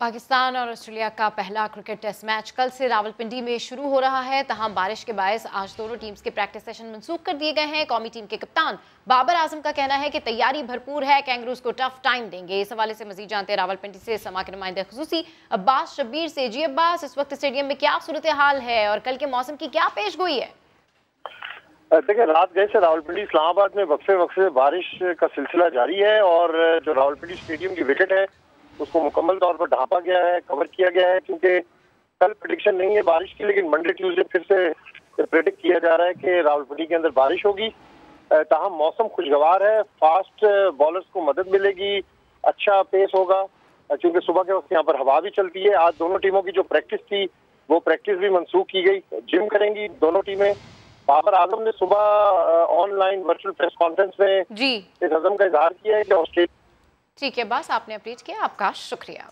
पाकिस्तान और ऑस्ट्रेलिया का पहला क्रिकेट टेस्ट मैच कल से रावलपिंडी में शुरू हो रहा है। तहां बारिश के बायस आज दोनों टीम्स के प्रैक्टिस सेशन मनसूख कर दिए गए हैं। कौमी टीम के कप्तान बाबर आज़म का कहना है कि तैयारी भरपूर है। कैंगरूज को टफ टाइम देंगे। इस हवाले से मजीद जानते हैं रावलपिंडी से समा के नुमाइंदे खसूसी अब्बास शब्बीर से। जी अब्बास, इस वक्त स्टेडियम में क्या सूरत हाल है और कल के मौसम की क्या पेश गोई है? देखिए, रात गए से रावलपिंडी। इस्लामाबाद में वक्फे वक्फे बारिश का सिलसिला जारी है और जो रावलपिंडी स्टेडियम की विकेट है उसको मुकम्मल तौर पर ढांपा गया है कवर किया गया है क्योंकि कल प्रडिक्शन नहीं है बारिश की लेकिन मंडे ट्यूजडे फिर से प्रेडिक्ट किया जा रहा है कि रावलपिंडी के अंदर बारिश होगी। तहम मौसम खुशगवार है फास्ट बॉलर्स को मदद मिलेगी अच्छा पेस होगा क्योंकि सुबह के वक्त यहाँ पर हवा भी चलती है। आज दोनों टीमों की जो प्रैक्टिस थी वो प्रैक्टिस भी मनसूख की गई। जिम करेंगी दोनों टीमें। बाबर आज़म ने सुबह ऑनलाइन वर्चुअल प्रेस कॉन्फ्रेंस में जी। इस अजम का इजहार किया है कि ऑस्ट्रेलिया ठीक है बस आपने अपडेट किया आपका शुक्रिया।